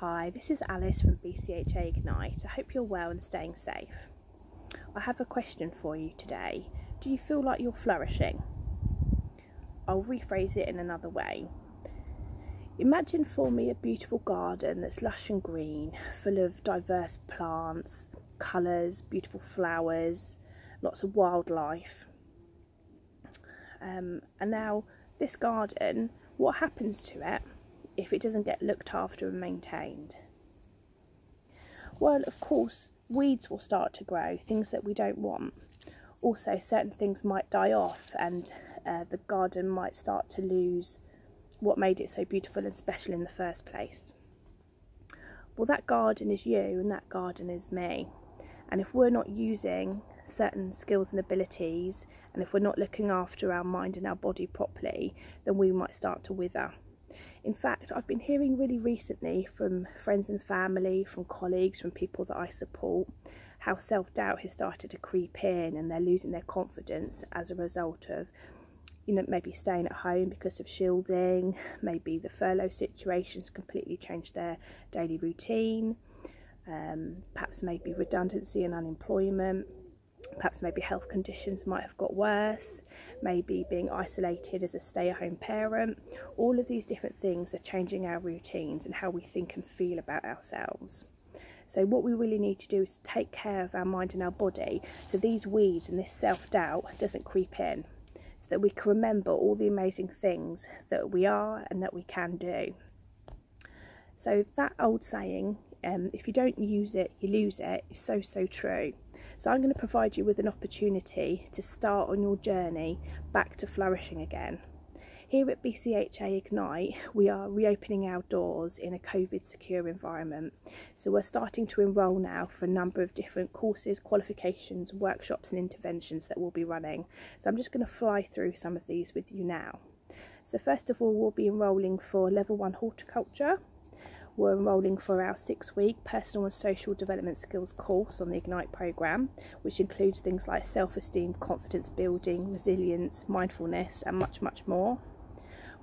Hi, this is Alice from BCHA Ignite. I hope you're well and staying safe. I have a question for you today. Do you feel like you're flourishing? I'll rephrase it in another way. Imagine for me a beautiful garden that's lush and green, full of diverse plants, colours, beautiful flowers, lots of wildlife. Um, and now, this garden, what happens to it if it doesn't get looked after and maintained? Well, of course, weeds will start to grow, things that we don't want. Also, certain things might die off, and uh, the garden might start to lose what made it so beautiful and special in the first place. Well, that garden is you, and that garden is me. And if we're not using certain skills and abilities, and if we're not looking after our mind and our body properly, then we might start to wither. In fact, I've been hearing really recently from friends and family, from colleagues, from people that I support, how self doubt has started to creep in and they're losing their confidence as a result of, you know, maybe staying at home because of shielding, maybe the furlough situation's completely changed their daily routine, um, perhaps maybe redundancy and unemployment perhaps maybe health conditions might have got worse, maybe being isolated as a stay at home parent. All of these different things are changing our routines and how we think and feel about ourselves. So, what we really need to do is to take care of our mind and our body so these weeds and this self doubt doesn't creep in, so that we can remember all the amazing things that we are and that we can do. So, that old saying, um, if you don't use it, you lose it, is so, so true. So I'm going to provide you with an opportunity to start on your journey back to flourishing again. Here at BCHA Ignite, we are reopening our doors in a COVID secure environment. So we're starting to enrol now for a number of different courses, qualifications, workshops, and interventions that we'll be running. So I'm just going to fly through some of these with you now. So, first of all, we'll be enrolling for level one horticulture, we're enrolling for our six week personal and social development skills course on the Ignite programme, which includes things like self esteem, confidence building, resilience, mindfulness, and much, much more.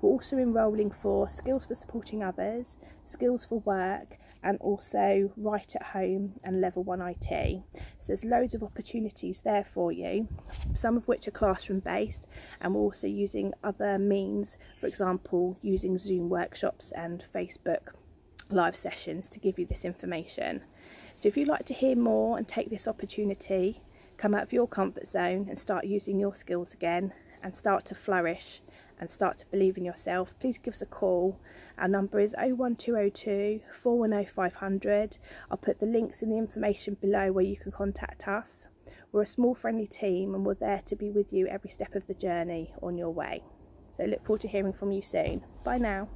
We're also enrolling for skills for supporting others, skills for work, and also right at home and level 1 IT. So there's loads of opportunities there for you, some of which are classroom based, and we're also using other means, for example, using Zoom workshops and Facebook live sessions to give you this information. So if you'd like to hear more and take this opportunity, come out of your comfort zone and start using your skills again and start to flourish and start to believe in yourself, please give us a call. Our number is 01202 410 500. I'll put the links in the information below where you can contact us. We're a small friendly team and we're there to be with you every step of the journey on your way. So look forward to hearing from you soon. Bye now.